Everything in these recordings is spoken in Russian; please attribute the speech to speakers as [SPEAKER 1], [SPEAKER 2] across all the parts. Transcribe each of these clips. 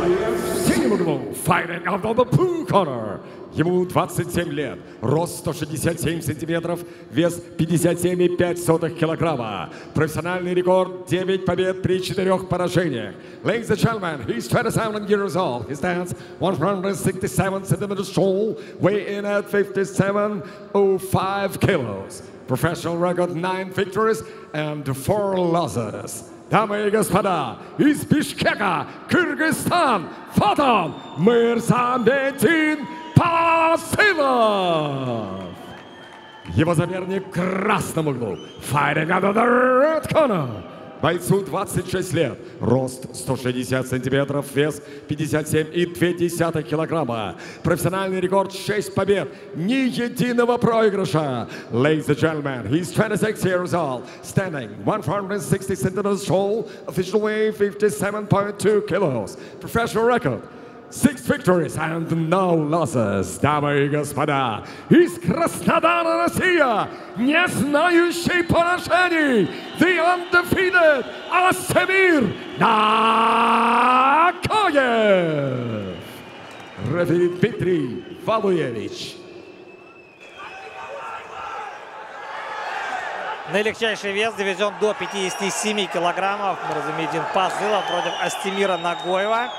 [SPEAKER 1] В синем углу fighting out of the blue corner. Ему 27 лет, рост 167 сантиметров, вес 57,5 килограмма. Профессиональный рекорд 9 побед при 4 поражениях. Ladies and gentlemen, he's 27 years old. He stands 167 centimeters tall, weigh in at 57.05 kilos. Professional record 9 victories and 4 losses. Дамы и господа, из Бишкека, Кыргызстан, Фатон, Мирсамбетин Пасылов. Его соперник в красном углу. Fighting of the red corner. Бойцу 26 лет, рост 160 сантиметров, вес 57,2 килограмма. Профессиональный рекорд 6 побед, ни единого проигрыша. Ladies and gentlemen, he's 26 years old, standing 160 centimeters tall, official weight 57.2 kilos. Professional record Six victories and no losses, дамы и господа. Из Краснодара, Россия, не знающий поражений, the undefeated Асемир Накоев. Рефери Дмитрий Валуевич.
[SPEAKER 2] Наилегчайший вес доведен до 57 килограммов. Мурзамедин Пазылов против Астемира Нагоева.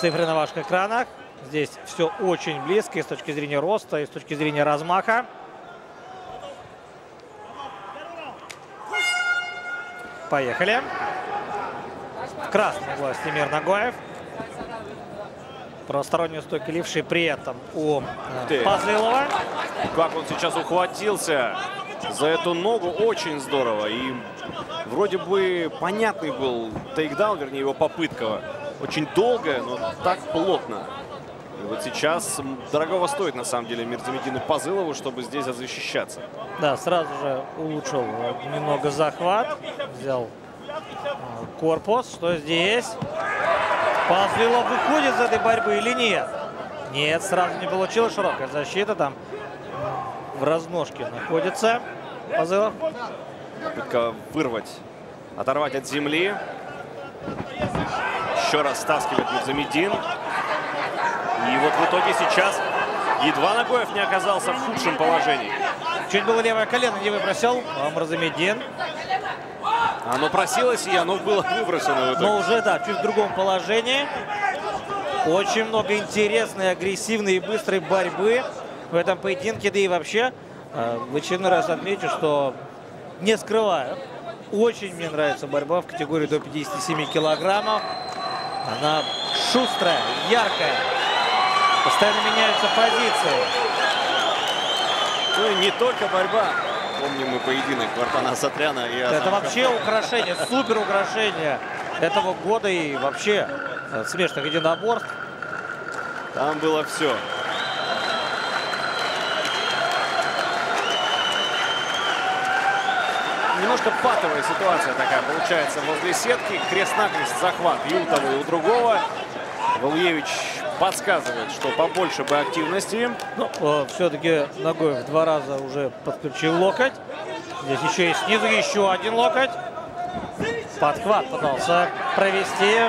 [SPEAKER 2] Цифры на ваших экранах. Здесь все очень близко и с точки зрения роста, и с точки зрения размаха. Поехали. В красном углу Стимир Нагоев. Правостороннюю стойку ливший при этом у э, Пазлилова.
[SPEAKER 3] Как он сейчас ухватился за эту ногу, очень здорово. И вроде бы понятный был тейкдаун, вернее его попытка очень долгая, но так плотно. И вот сейчас дорогого стоит, на самом деле, Мирзамедину Пазылову, чтобы здесь защищаться.
[SPEAKER 2] Да, сразу же улучшил немного захват. Взял э, корпус. Что здесь? Пазылов выходит из этой борьбы или нет? Нет, сразу не получилось. Широкая защита там в разножке находится. Пазылов.
[SPEAKER 3] Попытка вырвать, оторвать от земли. Еще раз стаскивает Мурзамедин. И вот в итоге сейчас едва Нагоев не оказался в худшем положении.
[SPEAKER 2] Чуть было левое колено не выбросил. А Мурзамедин.
[SPEAKER 3] Оно просилось, и оно было выброшено. В
[SPEAKER 2] Но уже, да, чуть в другом положении. Очень много интересной, агрессивной и быстрой борьбы в этом поединке. Да и вообще, э, в очередной раз отмечу, что не скрываю, очень мне нравится борьба в категории до 57 килограммов. Она шустрая, яркая. Постоянно меняются позиции.
[SPEAKER 3] Ну и не только борьба. Помним мы поединок Вартана Сатряна и
[SPEAKER 2] Это вообще украшение, супер украшение этого года и вообще э, смешных единоборств.
[SPEAKER 3] Там было все. Немножко патовая ситуация такая получается возле сетки. Крест-накрест захват и у того, и у другого. Валуевич подсказывает, что побольше бы активности.
[SPEAKER 2] Ну, э, все-таки ногой в два раза уже подключил локоть. Здесь еще и снизу еще один локоть. Подхват пытался провести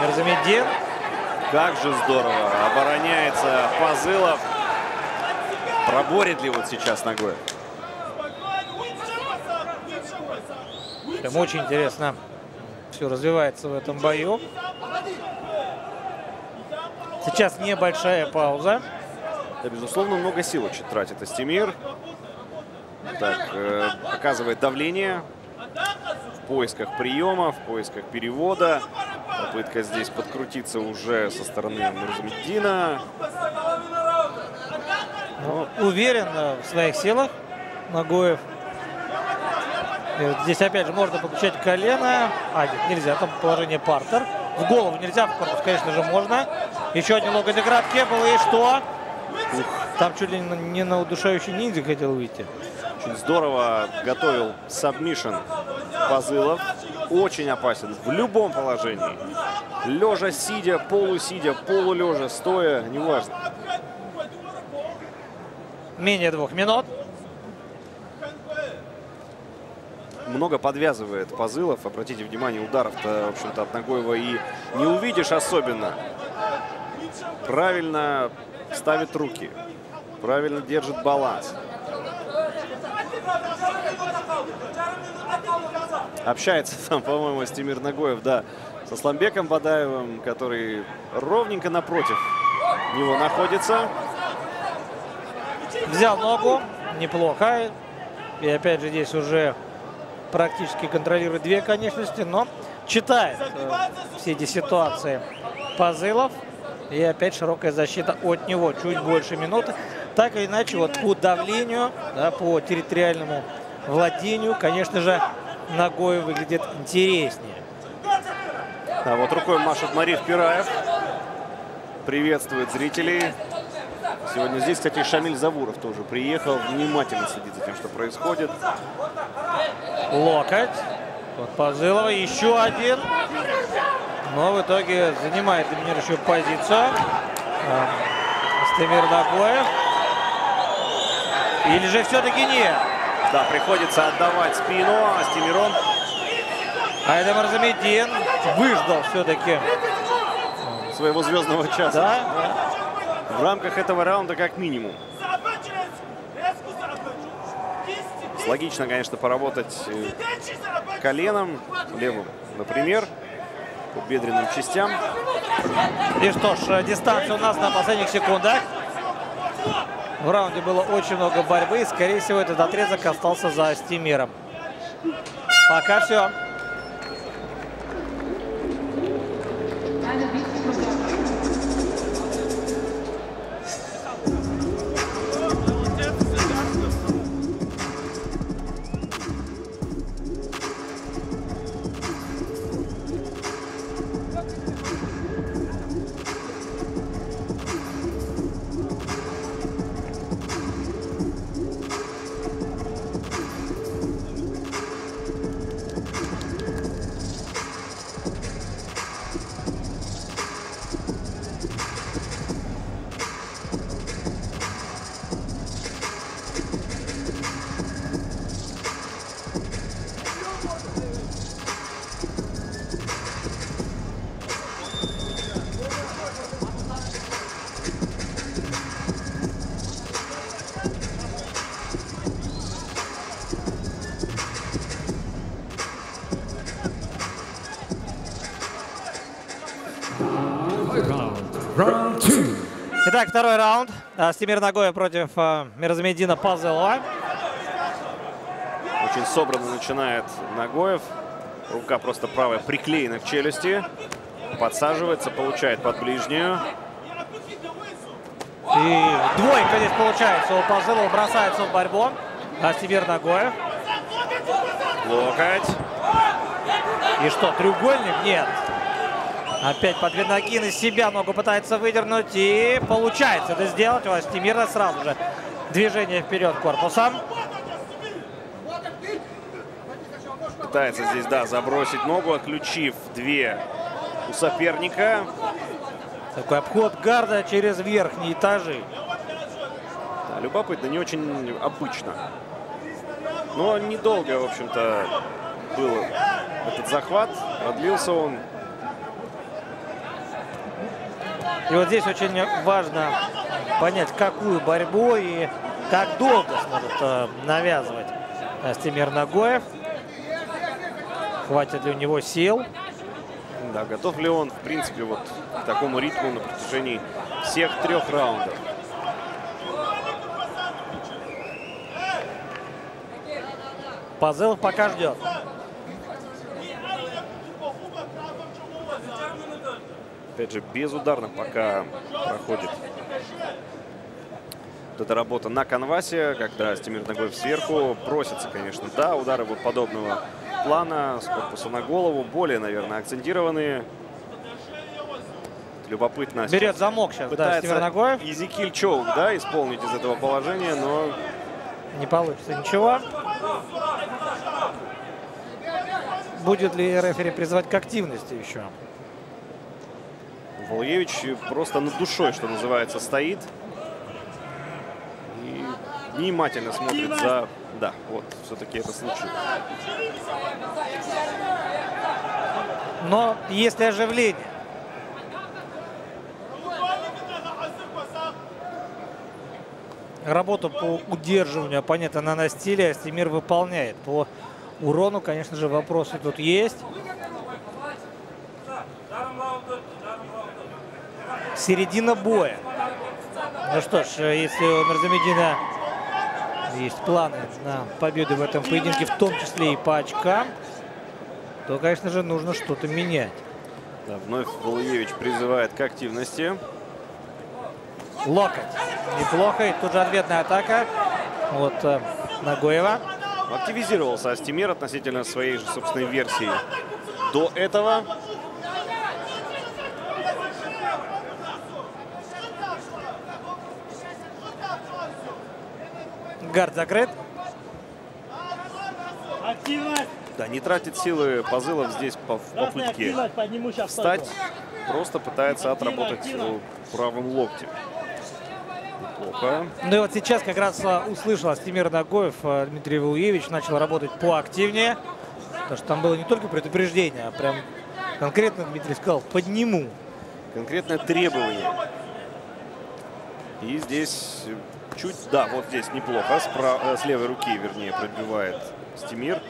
[SPEAKER 2] Мерзамеддин.
[SPEAKER 3] Как же здорово обороняется Пазылов. Проборит ли вот сейчас ногой?
[SPEAKER 2] Прям очень интересно все развивается в этом бою. Сейчас небольшая пауза.
[SPEAKER 3] Да, безусловно, много сил очень тратит Астемир. Так, э, оказывает давление в поисках приема, в поисках перевода. Попытка здесь подкрутиться уже со стороны Мурзамеддина.
[SPEAKER 2] Ну, уверен в своих силах Нагоев. Вот здесь опять же можно подключать колено. А, нет, нельзя, там положение партер. В голову нельзя, в корпус, конечно же, можно. Еще один локоть игротке был, и что? Ух, там чуть ли не на удушающий ниндзя хотел выйти.
[SPEAKER 3] Очень здорово готовил submission Пазылов. Очень опасен в любом положении. Лежа, сидя, полусидя, полулежа, стоя, неважно.
[SPEAKER 2] Менее двух минут.
[SPEAKER 3] Много подвязывает Пазылов. Обратите внимание, ударов-то, в общем-то, от Нагоева и не увидишь особенно. Правильно ставит руки, правильно держит баланс. Общается там, по-моему, Стимир Нагоев, да, со Сламбеком Бадаевым, который ровненько напротив него находится.
[SPEAKER 2] Взял ногу, неплохо. И опять же здесь уже практически контролирует две конечности, но читает э, все эти ситуации Позылов. И опять широкая защита от него чуть больше минуты. Так или иначе, вот по давлению, да, по территориальному владению, конечно же, ногой выглядит интереснее.
[SPEAKER 3] А вот рукой машет Марив Пираев. Приветствует зрителей. Сегодня здесь, кстати, Шамиль Завуров тоже приехал. Внимательно следит за тем, что происходит.
[SPEAKER 2] Локоть. Вот Позылова. Еще один. Но в итоге занимает доминирующую позицию. Стемир Нагоев. Или же все-таки нет?
[SPEAKER 3] Да, приходится отдавать спину. А Стимирон...
[SPEAKER 2] Айдам Арзамедин выждал все-таки
[SPEAKER 3] своего звездного часа.
[SPEAKER 2] Да?
[SPEAKER 3] В рамках этого раунда как минимум. Логично, конечно, поработать э, коленом левым, например, по бедренным частям.
[SPEAKER 2] И что ж, дистанция у нас на последних секундах. В раунде было очень много борьбы. И, скорее всего, этот отрезок остался за Стимиром. Пока все. Итак, второй раунд. Стимир Нагоя против э, Мирзамедина Пазылова.
[SPEAKER 3] Очень собранно начинает Нагоев. Рука просто правая приклеена к челюсти. Подсаживается, получает под ближнюю.
[SPEAKER 2] И двойка здесь получается у Пазылова. Бросается в борьбу. А Стимир Нагоев.
[SPEAKER 3] Локоть.
[SPEAKER 2] И что, треугольник? Нет. Опять по две ноги на себя ногу пытается выдернуть. И получается это сделать. У Астемира сразу же движение вперед корпусом.
[SPEAKER 3] Пытается здесь, да, забросить ногу, отключив две у соперника.
[SPEAKER 2] Такой обход гарда через верхние этажи.
[SPEAKER 3] Да, любопытно, не очень обычно. Но недолго, в общем-то, был этот захват. Продлился он
[SPEAKER 2] И вот здесь очень важно понять, какую борьбу и как долго сможет э, навязывать э, Стимир Нагоев. Хватит ли у него сил.
[SPEAKER 3] Да, готов ли он, в принципе, вот к такому ритму на протяжении всех трех раундов.
[SPEAKER 2] Пазылов пока ждет.
[SPEAKER 3] Опять же, безударно пока проходит вот эта работа на канвасе, когда Стимир Нагоев сверху. Просится, конечно, да, удары вот подобного плана с корпуса на голову. Более, наверное, акцентированные. Любопытно.
[SPEAKER 2] Берет замок сейчас, да, Стимир Нагоев.
[SPEAKER 3] Изикиль Чоук, да, исполнить из этого положения, но...
[SPEAKER 2] Не получится ничего. Будет ли рефери призвать к активности еще?
[SPEAKER 3] Волевич просто над душой, что называется, стоит. И внимательно смотрит за... Да, вот, все-таки это случилось.
[SPEAKER 2] Но есть оживление. Работу по удерживанию оппонента на настиле Астемир выполняет. По урону, конечно же, вопросы тут есть. Середина боя. Ну что ж, если у Нарзамедина есть планы на победу в этом поединке, в том числе и по очкам, то, конечно же, нужно что-то менять.
[SPEAKER 3] Да, вновь Валуевич призывает к активности.
[SPEAKER 2] Локоть. Неплохо. И тут же ответная атака от э, Нагоева.
[SPEAKER 3] Активизировался Астемир относительно своей же собственной версии. До этого
[SPEAKER 2] Гард закрыт.
[SPEAKER 3] Да, не тратит силы Позылов здесь по, в попытке встать. Просто пытается отработать правым локтем. Неплохо.
[SPEAKER 2] Ну и вот сейчас как раз а, услышал Астемир Нагоев, а, Дмитрий Валуевич начал работать поактивнее. Потому что там было не только предупреждение, а прям конкретно Дмитрий сказал «подниму».
[SPEAKER 3] Конкретное требование. И здесь чуть, да, вот здесь неплохо. С. Э, с левой руки, вернее, пробивает Стимир.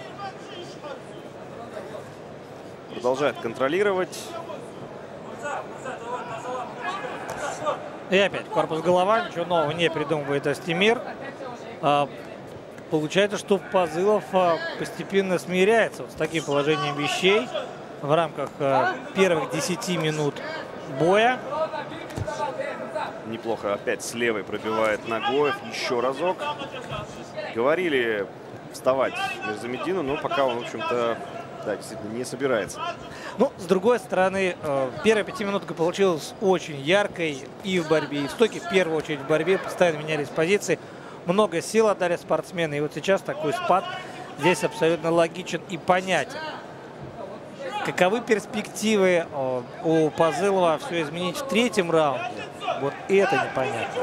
[SPEAKER 3] Продолжает контролировать.
[SPEAKER 2] И опять корпус голова, ничего нового не придумывает Астемир. А, получается, что Позылов а, постепенно смиряется вот с таким положением вещей в рамках а, первых 10 минут боя.
[SPEAKER 3] Неплохо опять с левой пробивает Нагоев. Еще разок. Говорили вставать Мирзамедину, но пока он, в общем-то, да, действительно не собирается.
[SPEAKER 2] Ну, с другой стороны, э, первая пятиминутка получилась очень яркой и в борьбе, и в стойке. В первую очередь в борьбе постоянно менялись позиции. Много сил отдали спортсмены. И вот сейчас такой спад здесь абсолютно логичен и понятен. Каковы перспективы э, у Позылова все изменить в третьем раунде? Вот это непонятно.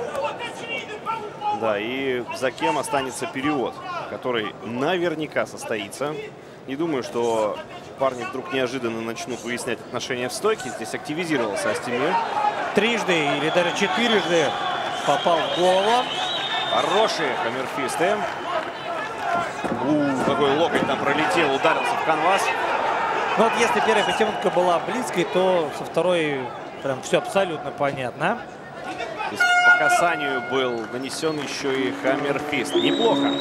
[SPEAKER 3] Да, и за кем останется перевод, который наверняка состоится. Не думаю, что парни вдруг неожиданно начнут выяснять отношения в стойке. Здесь активизировался Астемир.
[SPEAKER 2] Трижды или даже четырежды попал в голову.
[SPEAKER 3] Хорошие камерфисты. У, какой локоть там пролетел, ударился в канвас.
[SPEAKER 2] Ну вот если первая пятиминутка была близкой, то со второй прям все абсолютно понятно.
[SPEAKER 3] Касанию был нанесен еще и хаммерфист. Неплохо.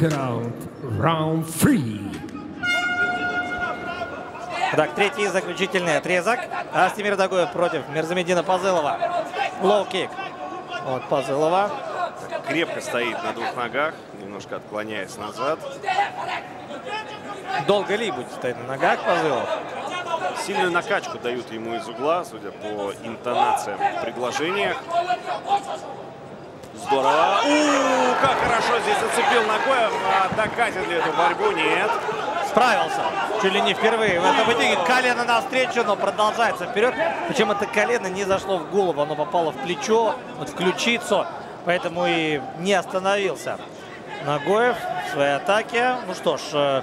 [SPEAKER 1] Третий раунд. Раунд 3.
[SPEAKER 2] Так, третий заключительный отрезок. Астемир Дагоев против Мирзамедина Пазылова. Лоу-кик от Пазылова.
[SPEAKER 3] Крепко стоит на двух ногах, немножко отклоняясь назад.
[SPEAKER 2] Долго ли будет стоять на ногах Пазылов?
[SPEAKER 3] Сильную накачку дают ему из угла, судя по интонациям в предложениях. Здорово. У, как хорошо здесь зацепил ногой. А докатит ли эту борьбу? Нет.
[SPEAKER 2] Справился. Чуть ли не впервые. В этом итоге колено навстречу, но продолжается вперед. Причем это колено не зашло в голову. Оно попало в плечо, вот в ключицу. Поэтому и не остановился. Нагоев в своей атаке. Ну что ж, э,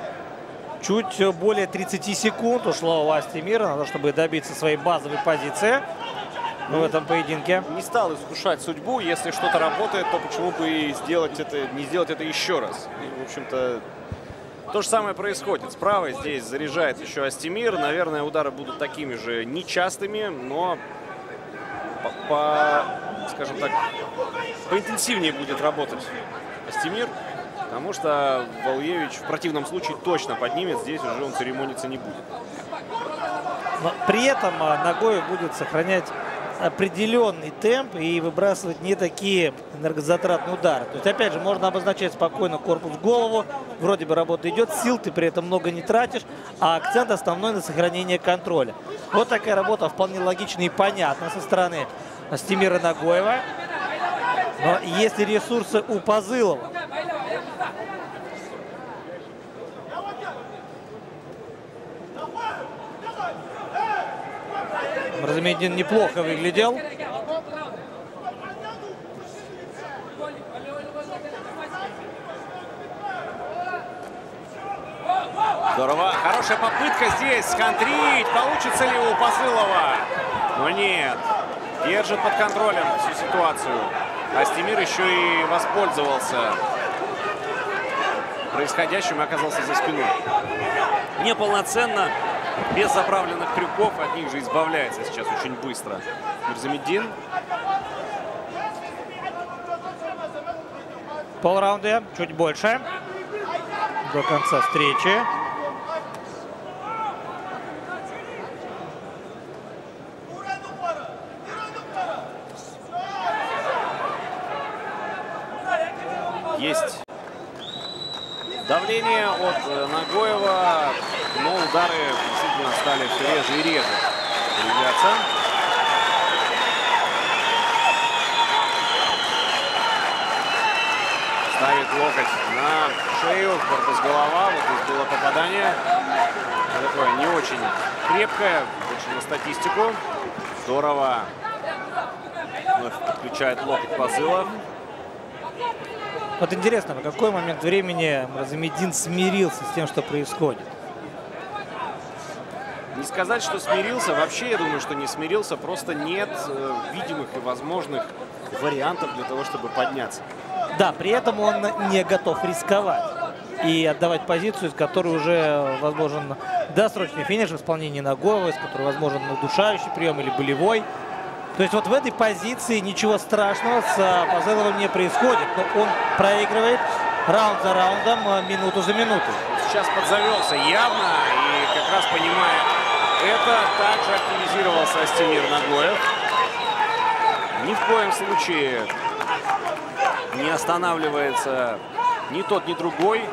[SPEAKER 2] Чуть более 30 секунд ушло у Астемира на то, чтобы добиться своей базовой позиции в этом поединке.
[SPEAKER 3] Не стал искушать судьбу. Если что-то работает, то почему бы и сделать это, не сделать это еще раз? И, в общем-то, то же самое происходит. Справа здесь заряжает еще Астемир. Наверное, удары будут такими же нечастыми, но по, по скажем так, поинтенсивнее будет работать Астемир. Потому что Валуевич в противном случае точно поднимет. Здесь уже он церемониться не будет.
[SPEAKER 2] Но при этом а, ногой будет сохранять определенный темп и выбрасывать не такие энергозатратные удары. То есть, опять же, можно обозначать спокойно корпус в голову. Вроде бы работа идет, сил ты при этом много не тратишь, а акцент основной на сохранение контроля. Вот такая работа вполне логична и понятна со стороны Стимира Нагоева. Но если ресурсы у Пазылова, Разумедин неплохо выглядел.
[SPEAKER 3] Здорово. Хорошая попытка здесь сконтрить. Получится ли у Посылова? Но нет. Держит под контролем всю ситуацию. Астемир еще и воспользовался происходящим и оказался за спиной. Неполноценно без заправленных крюков от них же избавляется сейчас очень быстро. Мирзамеддин.
[SPEAKER 2] Полраунда, чуть больше. До конца встречи.
[SPEAKER 3] Есть давление от э, Нагоева, но удары стали все реже и реже появляться. Ставит локоть на шею, корпус голова. Вот здесь было попадание. Такое не очень крепкое, больше на статистику. Здорово. Вновь подключает локоть Пазылов.
[SPEAKER 2] Вот интересно, в какой момент времени Разамедин смирился с тем, что происходит?
[SPEAKER 3] Не сказать, что смирился. Вообще, я думаю, что не смирился. Просто нет э, видимых и возможных вариантов для того, чтобы подняться.
[SPEAKER 2] Да, при этом он не готов рисковать и отдавать позицию, из которой уже возможен досрочный финиш в исполнении Нагоева, из которой возможен удушающий прием или болевой. То есть вот в этой позиции ничего страшного с Пазеловым не происходит. Но он проигрывает раунд за раундом, минуту за минутой.
[SPEAKER 3] Сейчас подзавелся явно и как раз понимая это, также активизировался Астемир Нагоев. Ни в коем случае не останавливается ни тот, ни другой.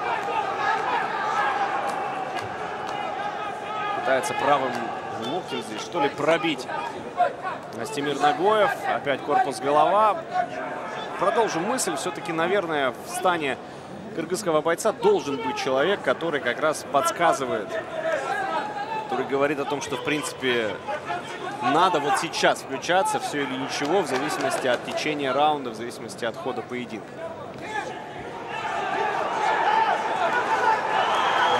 [SPEAKER 3] Пытается правым локтем здесь что ли пробить Астемир Нагоев. Опять корпус голова. Продолжим мысль. Все-таки, наверное, в стане кыргызского бойца должен быть человек, который как раз подсказывает, который говорит о том, что, в принципе, надо вот сейчас включаться, все или ничего, в зависимости от течения раунда, в зависимости от хода поединка.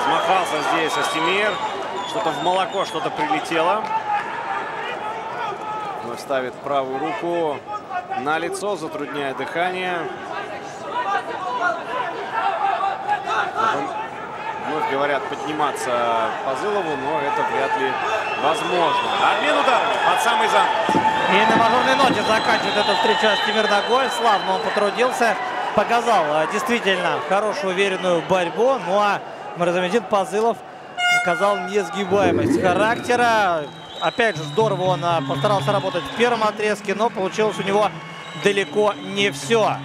[SPEAKER 3] Размахался здесь Астемир. Что-то в молоко, что-то прилетело. Вновь ставит правую руку на лицо, затрудняя дыхание. Вновь говорят подниматься Пазылову, но это вряд ли возможно. Обмен ударами под самый зам.
[SPEAKER 2] И на мажорной ноте заканчивает эту встречу Астемир Нагоев. Славно он потрудился. Показал а, действительно хорошую уверенную борьбу. Ну а Маразамедин Пазылов показал несгибаемость характера. Опять же, здорово он а, постарался работать в первом отрезке, но получилось у него далеко не все.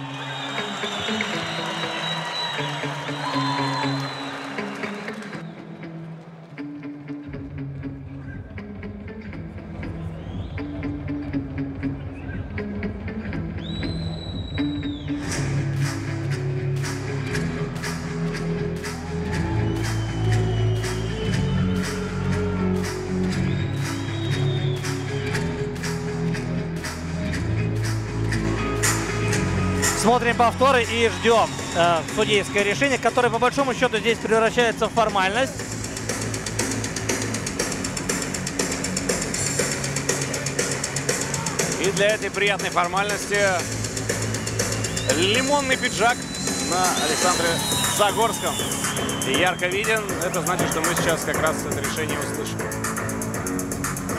[SPEAKER 2] Смотрим повторы и ждем э, судейское решение, которое по большому счету здесь превращается в формальность.
[SPEAKER 3] И для этой приятной формальности лимонный пиджак на Александре Загорском. Ярко виден. Это значит, что мы сейчас как раз это решение услышим.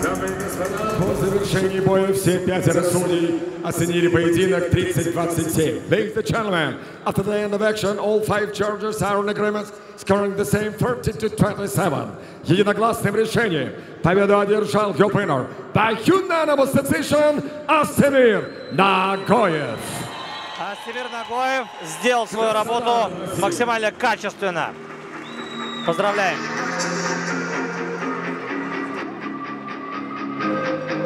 [SPEAKER 1] По завершении боя все пятеро судей оценили поединок 30-27. Ladies and gentlemen, after the end of action, all five judges are in agreement, scoring the same 30 to 27. Единогласным решением победу одержал your winner by unanimous decision Астемир Нагоев.
[SPEAKER 2] Астемир Нагоев сделал свою работу максимально качественно. Поздравляем. Thank you.